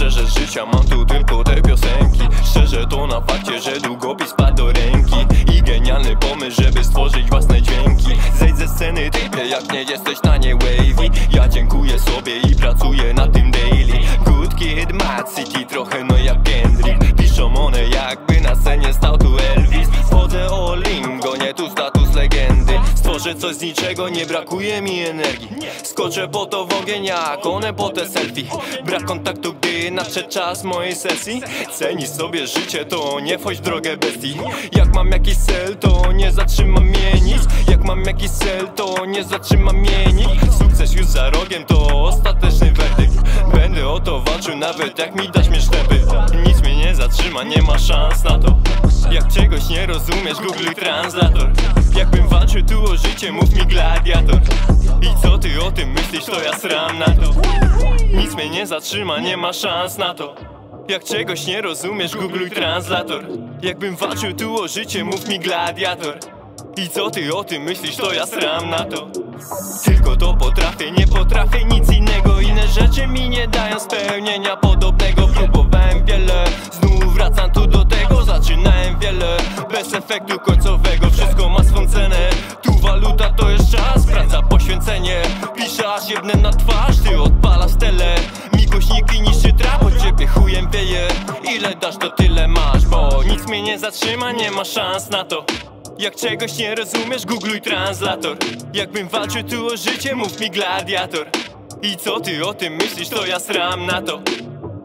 Szczerze z życia mam tu tylko te piosenki. Szczerze to na fakcie, że długopis padł do ręki. I genialny pomysł, żeby stworzyć własne dźwięki. Zejdź ze sceny typie, jak nie jesteś na nie wavy. Ja dziękuję sobie i pracuję na tym daily. Good kid, mad city, trochę no jak Kendrick. Piszą one jakby na scenie stał Stworzę coś z niczego, nie brakuje mi energii. Skoczę po to w ogień jak one po te selfie. Brak kontaktu, gdy nadszedł czas mojej sesji. Cenisz sobie życie, to nie wchodź w drogę bestii. Jak mam jakiś cel, to nie zatrzymam mnie nic. Jak mam jakiś cel, to nie zatrzymam mnie nic. Sukces już za rogiem, to ostateczny werdykt. Będę o to walczył, nawet jak mi dasz mnie sztepy Nic mnie nie zatrzyma, nie ma szans na to nie rozumiesz, googluj translator. Jakbym walczył tu o życie, mów mi gladiator. I co ty o tym myślisz, to ja sram na to. Nic mnie nie zatrzyma, nie ma szans na to. Jak czegoś nie rozumiesz, googluj translator. Jakbym walczył tu o życie, mów mi gladiator. I co ty o tym myślisz, to ja sram na to. Tylko to potrafię, nie potrafię nic innego. Inne rzeczy mi nie dają spełnienia podobnego bez efektu końcowego. Wszystko ma swą cenę, tu waluta to jest czas Praca, poświęcenie, piszę aż jedne na twarz. Ty odpalasz tele, mi głośniki niszczy trap Od ciebie chujem wieje, ile dasz to tyle masz Bo nic mnie nie zatrzyma, nie ma szans na to. Jak czegoś nie rozumiesz, googluj translator. Jakbym walczył tu o życie, mów mi gladiator. I co ty o tym myślisz, to ja sram na to.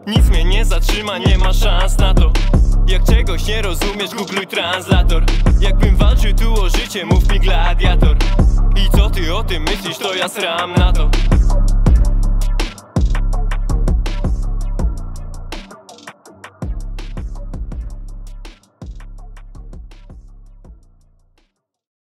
Nic mnie nie zatrzyma, nie ma szans na to Jak czegoś nie rozumiesz, googluj translator. Jakbym walczył tu o życie, mów mi gladiator. I co ty o tym myślisz, to ja sram na to